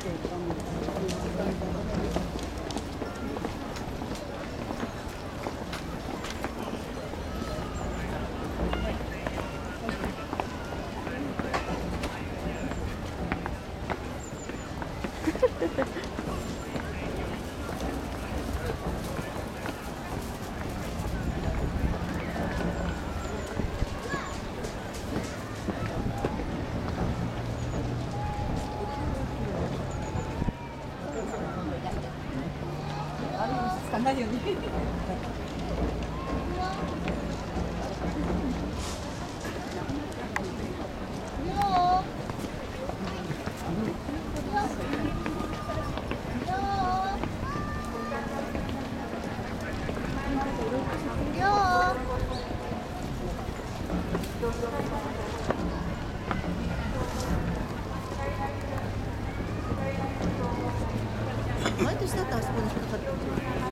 Trẻ. かんないよね。毎年だったらあそこに引っかかってる